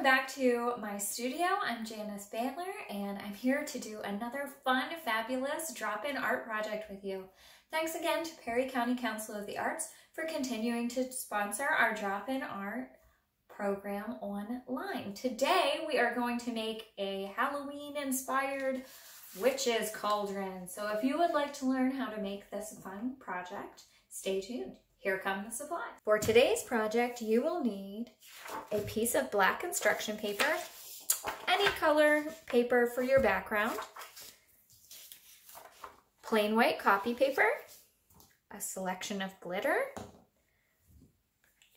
Welcome back to my studio. I'm Janice Bandler and I'm here to do another fun, fabulous drop-in art project with you. Thanks again to Perry County Council of the Arts for continuing to sponsor our drop-in art program online. Today we are going to make a Halloween inspired witch's cauldron. So if you would like to learn how to make this fun project, stay tuned. Here come the supplies. For today's project, you will need a piece of black construction paper, any color paper for your background, plain white copy paper, a selection of glitter,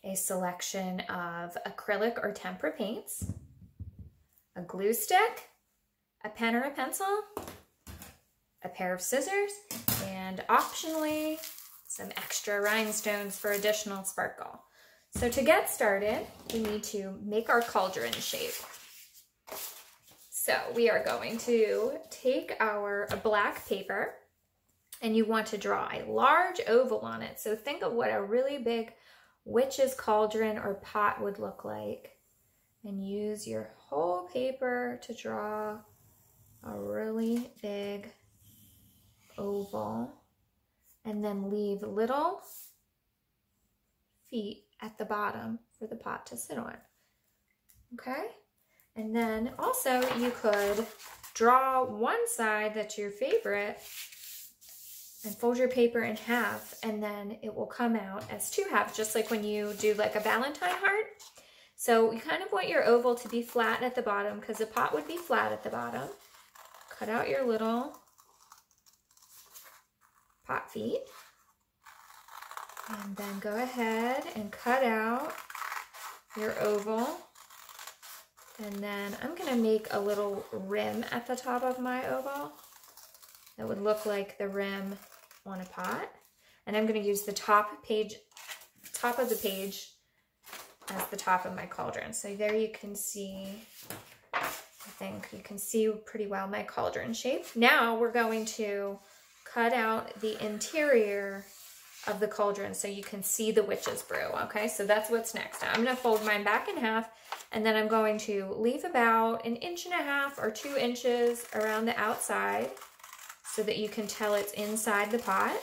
a selection of acrylic or tempera paints, a glue stick, a pen or a pencil, a pair of scissors, and optionally some extra rhinestones for additional sparkle. So to get started, we need to make our cauldron shape. So we are going to take our black paper and you want to draw a large oval on it. So think of what a really big witch's cauldron or pot would look like and use your whole paper to draw a really big oval and then leave little feet at the bottom for the pot to sit on. Okay? And then also you could draw one side that's your favorite and fold your paper in half and then it will come out as two halves, just like when you do like a Valentine heart. So you kind of want your oval to be flat at the bottom because the pot would be flat at the bottom. Cut out your little pot feet. And then go ahead and cut out your oval. And then I'm going to make a little rim at the top of my oval that would look like the rim on a pot. And I'm going to use the top page, top of the page as the top of my cauldron. So there you can see, I think you can see pretty well my cauldron shape. Now we're going to cut out the interior of the cauldron so you can see the witch's brew, okay? So that's what's next. I'm gonna fold mine back in half and then I'm going to leave about an inch and a half or two inches around the outside so that you can tell it's inside the pot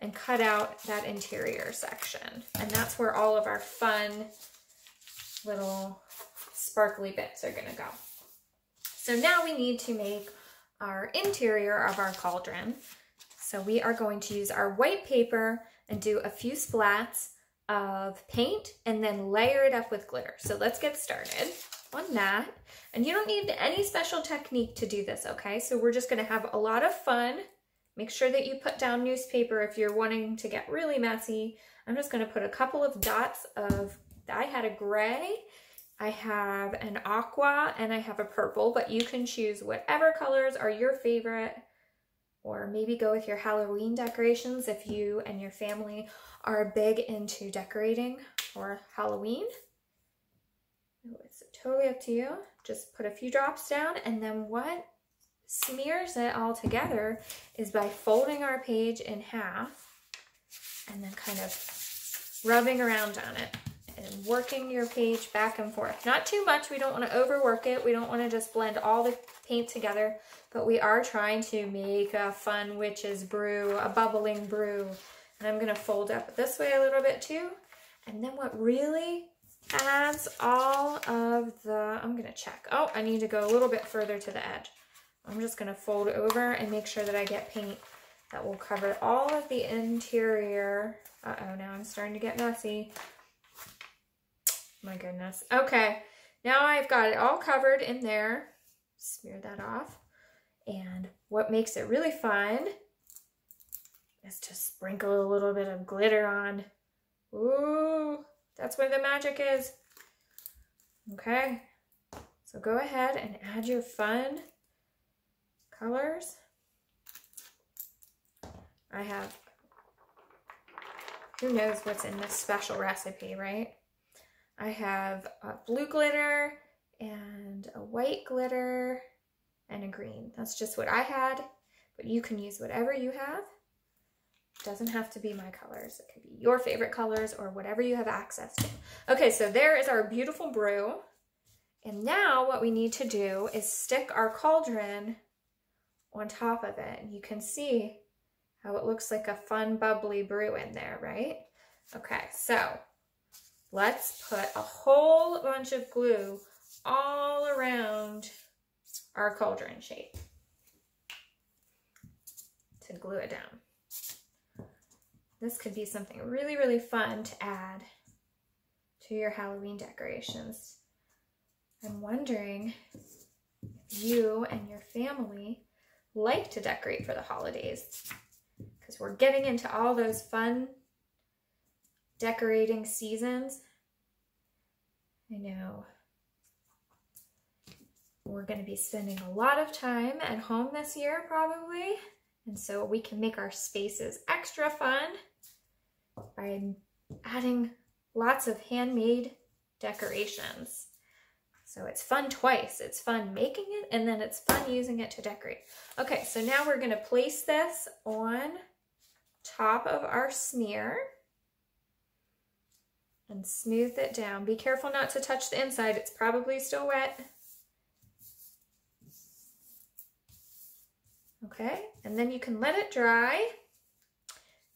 and cut out that interior section. And that's where all of our fun little sparkly bits are gonna go. So now we need to make our interior of our cauldron. So we are going to use our white paper and do a few splats of paint and then layer it up with glitter. So let's get started on that. And you don't need any special technique to do this, okay? So we're just gonna have a lot of fun. Make sure that you put down newspaper if you're wanting to get really messy. I'm just gonna put a couple of dots of, I had a gray, I have an aqua, and I have a purple, but you can choose whatever colors are your favorite or maybe go with your Halloween decorations if you and your family are big into decorating for Halloween. Oh, it's totally up to you. Just put a few drops down and then what smears it all together is by folding our page in half and then kind of rubbing around on it and working your page back and forth. Not too much. We don't want to overwork it. We don't want to just blend all the paint together but we are trying to make a fun witch's brew, a bubbling brew. And I'm gonna fold up this way a little bit too. And then what really adds all of the, I'm gonna check. Oh, I need to go a little bit further to the edge. I'm just gonna fold over and make sure that I get paint that will cover all of the interior. Uh-oh, now I'm starting to get messy. My goodness. Okay, now I've got it all covered in there. Smear that off. And what makes it really fun is to sprinkle a little bit of glitter on. Ooh, that's where the magic is. Okay, so go ahead and add your fun colors. I have, who knows what's in this special recipe, right? I have a blue glitter and a white glitter and a green. That's just what I had, but you can use whatever you have It doesn't have to be my colors. It could be your favorite colors or whatever you have access to. Okay, so there is our beautiful brew. And now what we need to do is stick our cauldron on top of it. You can see how it looks like a fun bubbly brew in there, right? Okay, so let's put a whole bunch of glue all around our cauldron shape to glue it down. This could be something really, really fun to add to your Halloween decorations. I'm wondering if you and your family like to decorate for the holidays because we're getting into all those fun decorating seasons. I know we're going to be spending a lot of time at home this year probably. And so we can make our spaces extra fun by adding lots of handmade decorations. So it's fun twice. It's fun making it and then it's fun using it to decorate. Okay, so now we're gonna place this on top of our smear and smooth it down. Be careful not to touch the inside. It's probably still wet. Okay, and then you can let it dry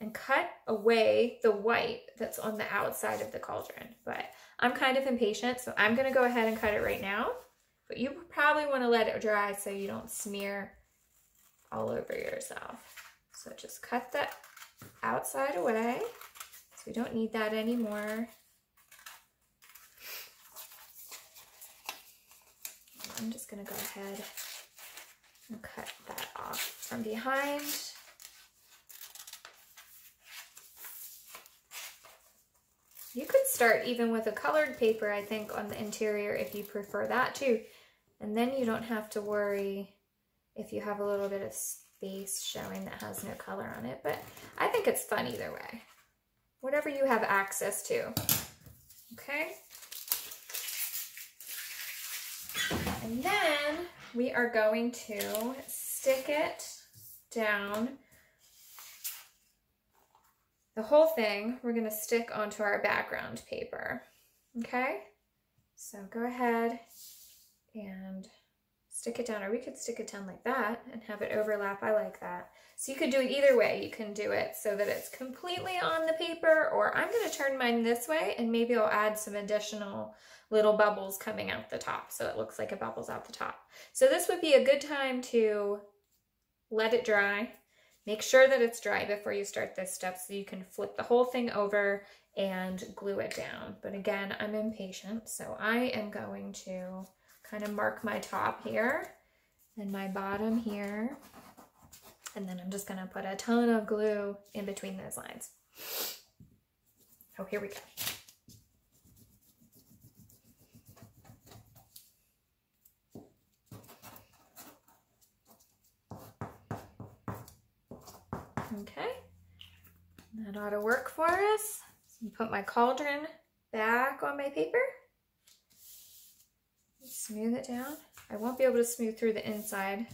and cut away the white that's on the outside of the cauldron. But I'm kind of impatient, so I'm gonna go ahead and cut it right now. But you probably wanna let it dry so you don't smear all over yourself. So just cut that outside away. So we don't need that anymore. I'm just gonna go ahead and cut that off from behind. You could start even with a colored paper, I think, on the interior if you prefer that too. And then you don't have to worry if you have a little bit of space showing that has no color on it. But I think it's fun either way. Whatever you have access to. Okay? And then we are going to stick it down. The whole thing we're going to stick onto our background paper. Okay? So go ahead and stick it down, or we could stick it down like that and have it overlap. I like that. So you could do it either way. You can do it so that it's completely on the paper, or I'm going to turn mine this way and maybe I'll add some additional little bubbles coming out the top. So it looks like it bubbles out the top. So this would be a good time to let it dry. Make sure that it's dry before you start this step so you can flip the whole thing over and glue it down. But again, I'm impatient, so I am going to kind of mark my top here and my bottom here. And then I'm just gonna put a ton of glue in between those lines. Oh, here we go. Okay, that ought to work for us. So put my cauldron back on my paper. Smooth it down. I won't be able to smooth through the inside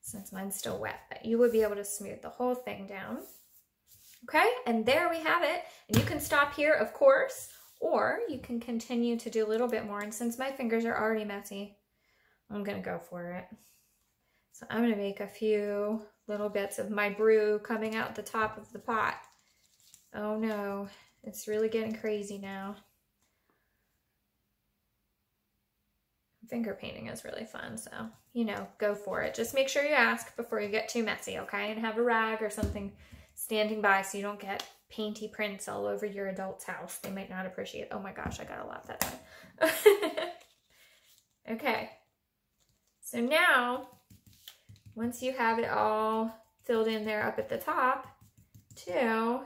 since mine's still wet, but you would be able to smooth the whole thing down. Okay, and there we have it. And you can stop here, of course, or you can continue to do a little bit more. And since my fingers are already messy, I'm gonna go for it. So I'm gonna make a few little bits of my brew coming out the top of the pot. Oh no, it's really getting crazy now. Finger painting is really fun, so, you know, go for it. Just make sure you ask before you get too messy, okay? And have a rag or something standing by so you don't get painty prints all over your adult's house. They might not appreciate Oh my gosh, I got a lot that time. okay. So now once you have it all filled in there up at the top, too,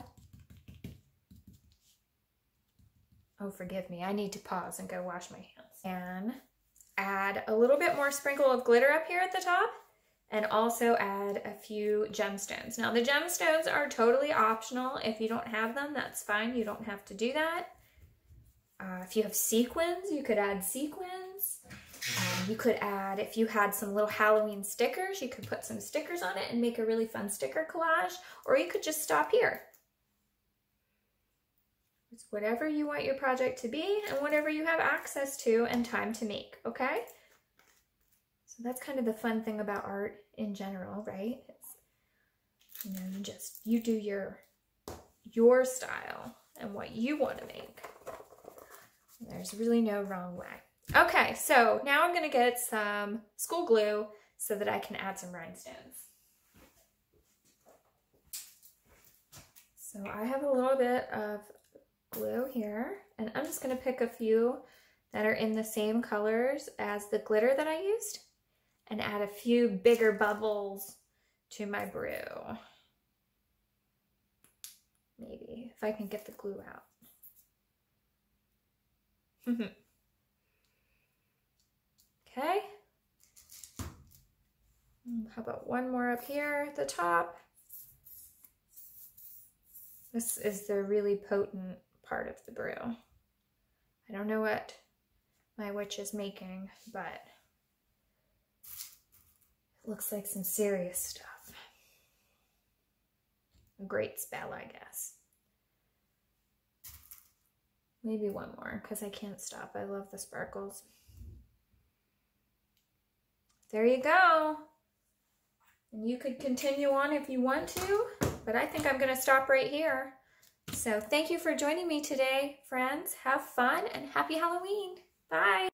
oh, forgive me, I need to pause and go wash my hands. And add a little bit more sprinkle of glitter up here at the top and also add a few gemstones. Now the gemstones are totally optional. If you don't have them, that's fine. You don't have to do that. Uh, if you have sequins, you could add sequins. Um, you could add, if you had some little Halloween stickers, you could put some stickers on it and make a really fun sticker collage, or you could just stop here. It's whatever you want your project to be and whatever you have access to and time to make, okay? So that's kind of the fun thing about art in general, right? It's, you know, you just, you do your, your style and what you want to make. There's really no wrong way. Okay, so now I'm going to get some school glue so that I can add some rhinestones. So I have a little bit of glue here, and I'm just going to pick a few that are in the same colors as the glitter that I used and add a few bigger bubbles to my brew. Maybe, if I can get the glue out. okay. Mm, how about one more up here at the top? This is the really potent part of the brew. I don't know what my witch is making, but it looks like some serious stuff. A great spell, I guess. Maybe one more because I can't stop. I love the sparkles. There you go. And you could continue on if you want to, but I think I'm going to stop right here. So thank you for joining me today, friends. Have fun and happy Halloween. Bye.